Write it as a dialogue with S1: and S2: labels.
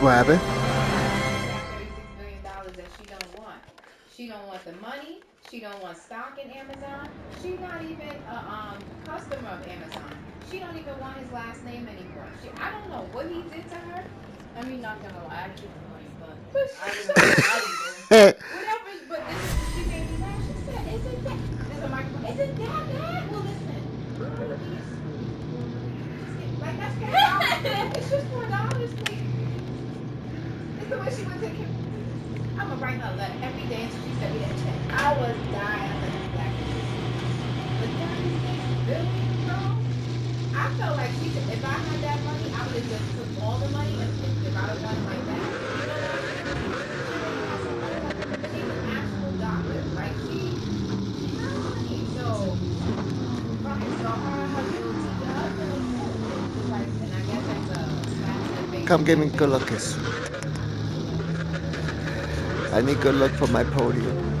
S1: What happened?
S2: Thirty-six billion dollars that she don't want. She don't want the money. She don't want stock in Amazon. She's not even a um, customer of Amazon. She don't even want his last name anymore. She, I don't know what he did to her.
S3: I mean, not gonna lie, I keep the money, but
S2: But
S3: I don't know you.
S2: Whatever, but this is she made me laugh. She said, "Isn't that? There's a microphone. Isn't that bad? Well, listen. Like that's four dollars. It's just four dollars, please. The way she. I'm gonna write her a letter every day until she sent me that check. I was dying. Thirty-six billion, bro. I felt like she could. If I had that money, I would have just took all the money and if I would have won like that. You? She's an actual doctor. Like she, she has money. So, fucking so her, her little teacher husband is. Like, and I guess that's a slap in.
S1: Come give me good luck kiss. I need good luck for my podium.